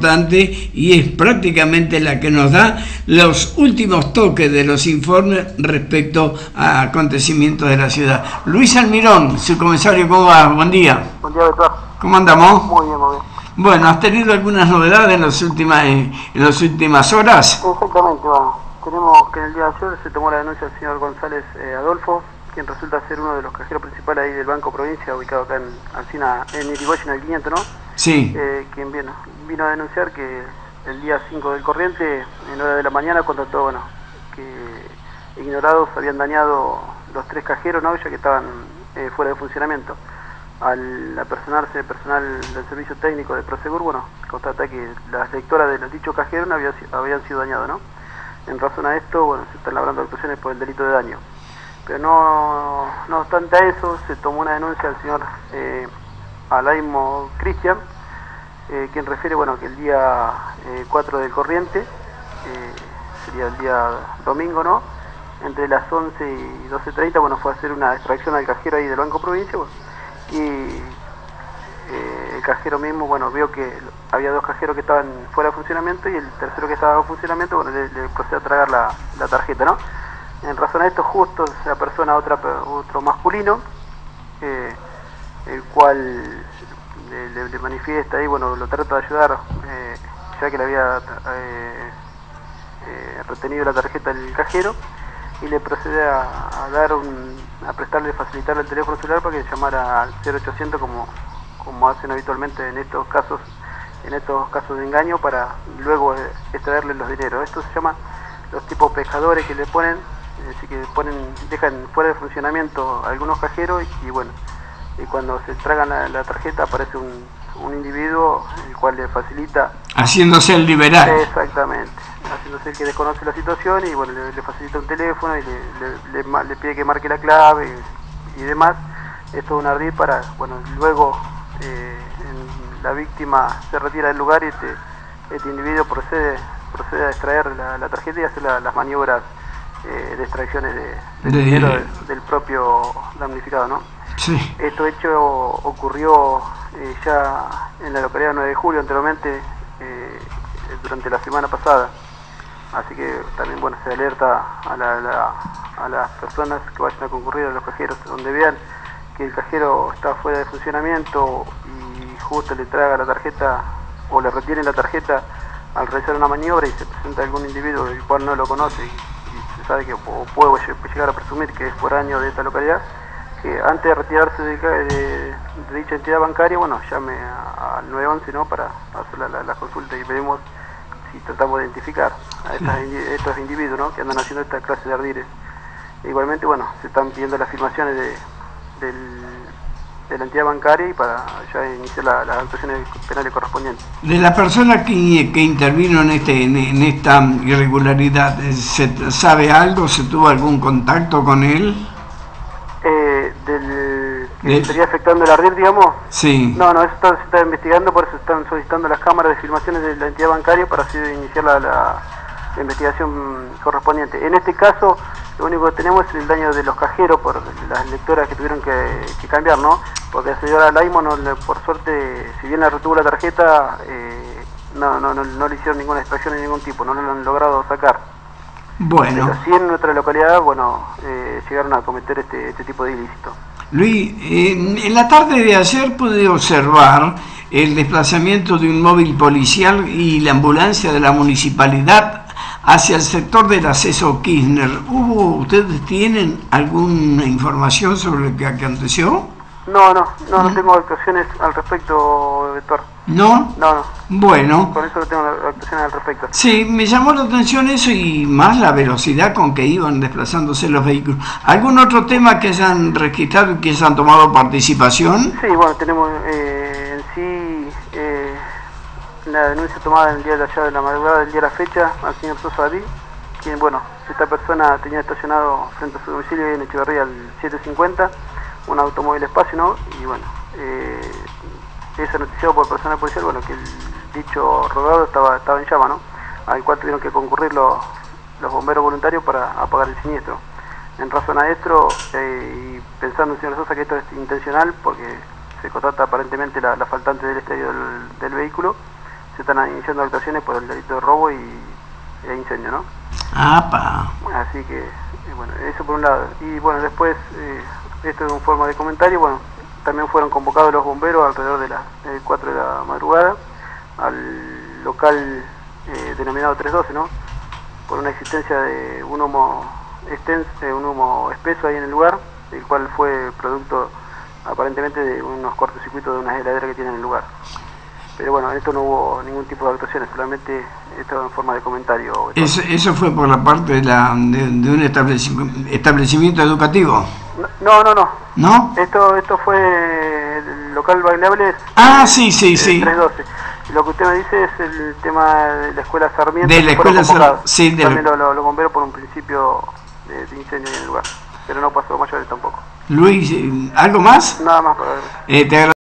importante y es prácticamente la que nos da los últimos toques de los informes respecto a acontecimientos de la ciudad. Luis Almirón, su comisario, ¿cómo va? Buen día. Buen día, doctor. ¿Cómo andamos? Muy bien, muy bien. Bueno, ¿has tenido algunas novedades en las últimas, en las últimas horas? Exactamente, bueno. Tenemos que en el día de ayer se tomó la denuncia del señor González eh, Adolfo, quien resulta ser uno de los cajeros principales ahí del Banco Provincia, ubicado acá en Alcina, en Irigoyen, en el 500, ¿no? Sí. Eh, quien vino, vino a denunciar que el día 5 del corriente, en hora de la mañana, constató, bueno, que ignorados habían dañado los tres cajeros, ¿no? Ya que estaban eh, fuera de funcionamiento. Al apersonarse personal del servicio técnico de Prosegur, bueno, constata que las lectoras de los dichos cajeros no había- habían sido dañadas, ¿no? En razón a esto, bueno, se están labrando actuaciones por el delito de daño. Pero no, no obstante a eso, se tomó una denuncia al señor eh, Alaimo Cristian, eh, quien refiere bueno, que el día eh, 4 del corriente, eh, sería el día domingo, ¿no? Entre las 11 y 12.30, bueno, fue a hacer una extracción al cajero ahí del Banco Provincia, y eh, el cajero mismo, bueno, vio que había dos cajeros que estaban fuera de funcionamiento y el tercero que estaba en funcionamiento, bueno, le, le procedió a tragar la, tarjeta, ¿no? En razón a esto, justo se persona otro masculino, el cual le, manifiesta ahí, bueno, lo trata de ayudar, eh, ya que le había eh, eh, retenido la tarjeta del cajero y le procede a, dar un, a prestarle, facilitarle el teléfono celular para que llamara al 0800 como, como hacen habitualmente en estos casos, en estos casos de engaño para luego eh, extraerle los dineros. Esto se llama los tipos pescadores que le ponen, decir, que ponen, dejan fuera de funcionamiento algunos cajeros y, y bueno, y cuando se tragan la, la tarjeta aparece un, un individuo el cual le facilita Haciéndose el liberal. Exactamente, haciéndose el que desconoce la situación y bueno, le, le facilita un teléfono y le, le- le pide que marque la clave y, y demás. Esto es un ardid para, bueno, luego eh, en- la víctima se retira del lugar y este, este individuo procede, procede a extraer la, la tarjeta y hace la- las maniobras eh, de extracciones de, De dinero dinero. del, del propio damnificado, ¿no? Sí. Esto hecho ocurrió eh, ya en la localidad de 9 de julio, anteriormente, eh, durante la semana pasada. Así que también bueno se alerta a, la- la- a las personas que vayan a concurrir a los cajeros, donde vean que el cajero está fuera de funcionamiento y justo le traga la tarjeta o le retiene la tarjeta al realizar una maniobra y se presenta algún individuo el cual no lo conoce y, y se sabe que o puede llegar a presumir que es por año de esta localidad, que antes de retirarse de, ca- de- de dicha entidad bancaria, bueno, llame al 911 ¿no? para hacer la, la- la consulta y veremos si tratamos de identificar a estas indi- estos individuos ¿no? que andan haciendo esta clase de ardires. Igualmente, bueno, se están pidiendo las afirmaciones de, del- de la entidad bancaria y para ya iniciar la- las actuaciones penales correspondientes. De la persona que, que intervino en, este, en, en esta irregularidad, ¿se sabe algo? ¿Se tuvo algún contacto con él? Eh, estaría afectando el ardid, digamos, Sí. No, no, eso está- se está investigando, por eso están solicitando las cámaras de filmaciones de la entidad bancaria para así iniciar la, la- la investigación correspondiente. En este caso, lo único que tenemos es el daño de los cajeros por las lectoras que tuvieron que, que cambiar, ¿no? Porque la señora Laimo, no por suerte, si bien le retuvo la tarjeta, eh, no, no, no, no le hicieron ninguna extracción de ningún tipo, no lo han logrado sacar. Bueno, Pero sí en nuestra localidad, bueno, eh, llegaron a cometer este, este tipo de ilícito. Luis, eh, en la tarde de ayer pude observar el desplazamiento de un móvil policial y la ambulancia de la municipalidad hacia el sector del acceso Kirchner. ¿Hubo, ¿Ustedes tienen alguna información sobre lo que aconteció? No, no, no, no tengo actuaciones al respecto, doctor. ¿No? No, no. Bueno, Con eso tengo actuaciones al respecto. sí, me llamó la atención eso y más la velocidad con que iban desplazándose los vehículos. ¿Algún otro tema que hayan registrado y que hayan tomado participación? Sí, bueno, tenemos eh, en sí eh, la denuncia tomada en el día de allá de la madrugada del día de la fecha al señor Sosa David, quien, bueno, esta persona tenía estacionado frente a su domicilio en Echeverría al 750, un automóvil espacio, ¿no? Y bueno, eh, es noticiado por personal policial, bueno, que el dicho rodado estaba, estaba en llama, ¿no? Al cual tuvieron que concurrir los, los bomberos voluntarios para apagar el siniestro. En razón a esto, eh, y pensando, señor Sosa, que esto es intencional, porque se constata aparentemente la, la faltante del estadio del, del vehículo, se están iniciando actuaciones por el delito de robo y e incendio, ¿no? ¡Apa! Así que, bueno, eso por un lado. Y bueno, después, eh, esto en forma de comentario, bueno, también fueron convocados los bomberos alrededor de las 4 de la madrugada al local eh, denominado 312, ¿no? Por una existencia de un humo, extenso, un humo espeso ahí en el lugar, el cual fue producto aparentemente de unos cortocircuitos de una heladera que tiene en el lugar. Pero bueno, en esto no hubo ningún tipo de actuaciones, solamente esto en forma de comentario. Eso, eso fue por la parte de, la, de, un establecimiento, establecimiento educativo. No, no, no. ¿No? Esto, esto fue el local bailable. Ah, sí, sí, sí. 312. Lo que usted me dice es el tema de la escuela Sarmiento. De la escuela Sarmiento. Sí, También lo, lo, bomberos por un principio de, de, incendio en el lugar. Pero no pasó mayores tampoco. Luis, ¿algo más? Nada más para ver. Eh, te